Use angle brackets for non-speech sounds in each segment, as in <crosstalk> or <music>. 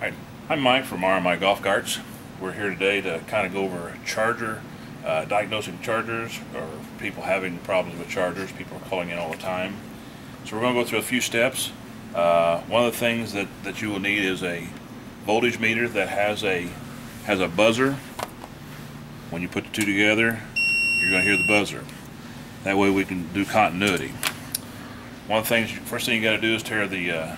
Hi, I'm Mike from RMI Golf Carts. We're here today to kind of go over charger, uh, diagnosing chargers, or people having problems with chargers. People are calling in all the time. So we're going to go through a few steps. Uh, one of the things that, that you will need is a voltage meter that has a has a buzzer. When you put the two together, you're going to hear the buzzer. That way we can do continuity. One of the things, first thing you got to do is tear the uh,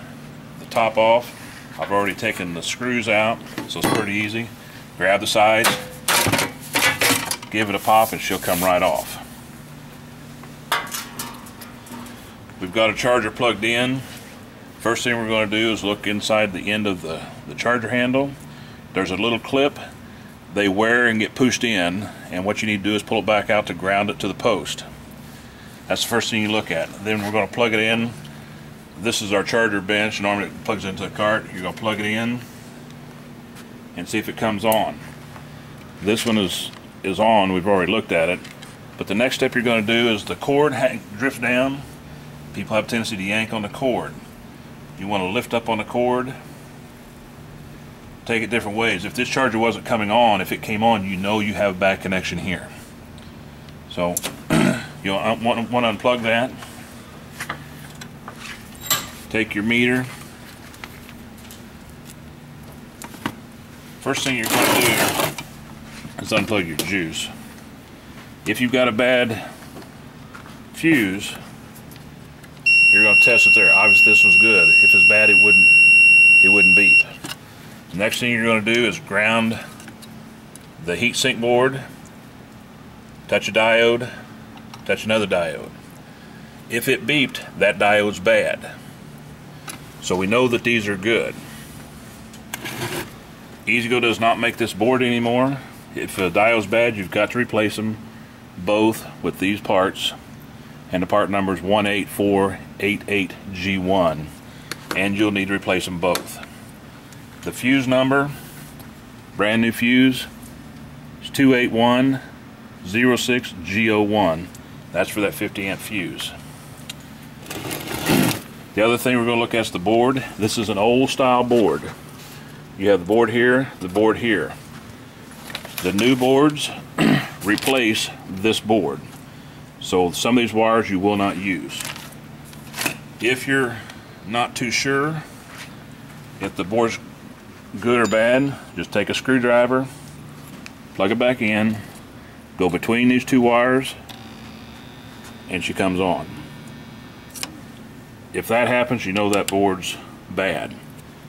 the top off I've already taken the screws out, so it's pretty easy. Grab the sides, give it a pop, and she'll come right off. We've got a charger plugged in. First thing we're going to do is look inside the end of the, the charger handle. There's a little clip. They wear and get pushed in, and what you need to do is pull it back out to ground it to the post. That's the first thing you look at. Then we're going to plug it in this is our charger bench. Normally it plugs into the cart. You're going to plug it in and see if it comes on. This one is, is on. We've already looked at it. But the next step you're going to do is the cord drifts down. People have a tendency to yank on the cord. You want to lift up on the cord. Take it different ways. If this charger wasn't coming on, if it came on, you know you have a bad connection here. So you want to unplug that take your meter. First thing you're going to do is unplug your juice. If you've got a bad fuse, you're going to test it there. Obviously this was good. If it's bad, it wouldn't it wouldn't beep. The next thing you're going to do is ground the heat sink board, touch a diode, touch another diode. If it beeped, that diode's bad. So we know that these are good. E-Z-GO does not make this board anymore. If the diode's bad, you've got to replace them both with these parts. And the part number is 18488G1. And you'll need to replace them both. The fuse number, brand new fuse, is 28106G01. That's for that 50 amp fuse. The other thing we're going to look at is the board. This is an old style board. You have the board here, the board here. The new boards <clears throat> replace this board. So some of these wires you will not use. If you're not too sure if the board's good or bad, just take a screwdriver, plug it back in, go between these two wires, and she comes on if that happens, you know that board's bad.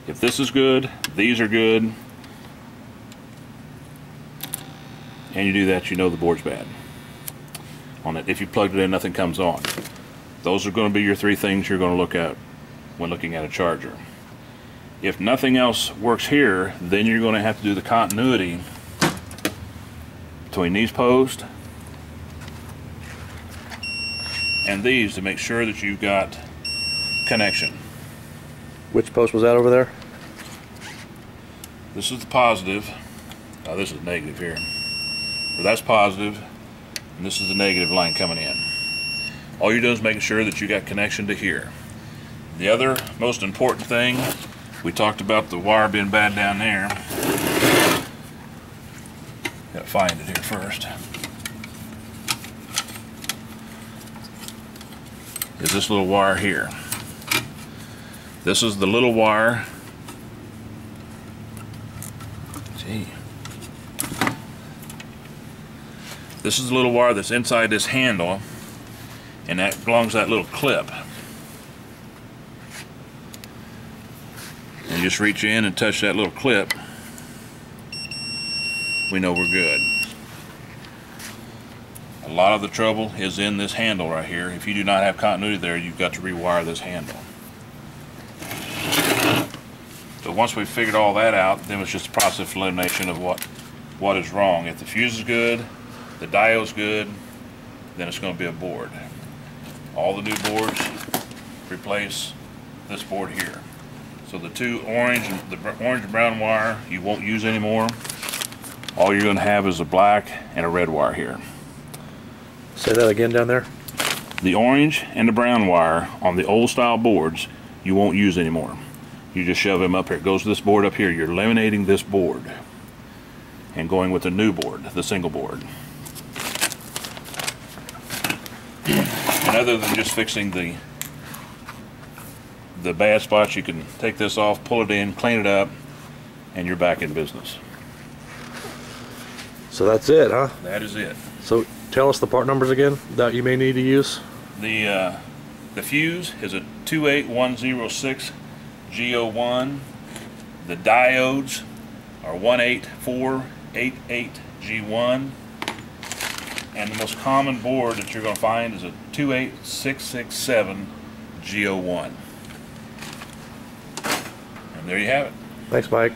If this is good, these are good, and you do that, you know the board's bad. On it, if you plugged it in, nothing comes on. Those are going to be your three things you're going to look at when looking at a charger. If nothing else works here, then you're going to have to do the continuity between these posts and these to make sure that you've got connection. Which post was that over there? This is the positive. Oh, this is negative here. But that's positive, and this is the negative line coming in. All you're doing is making sure that you got connection to here. The other most important thing, we talked about the wire being bad down there. Gotta find it here first. Is this little wire here. This is the little wire. Gee. This is the little wire that's inside this handle and that belongs to that little clip. And just reach in and touch that little clip. We know we're good. A lot of the trouble is in this handle right here. If you do not have continuity there, you've got to rewire this handle. So once we've figured all that out, then it's just a process of elimination of what what is wrong. If the fuse is good, the diode's good, then it's going to be a board. All the new boards replace this board here. So the two orange and the orange and brown wire you won't use anymore. All you're going to have is a black and a red wire here. Say that again down there. The orange and the brown wire on the old style boards you won't use anymore. You just shove them up here. It goes to this board up here. You're laminating this board and going with the new board, the single board. And other than just fixing the the bad spots, you can take this off, pull it in, clean it up, and you're back in business. So that's it, huh? That is it. So tell us the part numbers again that you may need to use. The uh, the fuse is a 28106 G01. The diodes are 18488 G1. And the most common board that you're going to find is a 28667 G01. And there you have it. Thanks, Mike.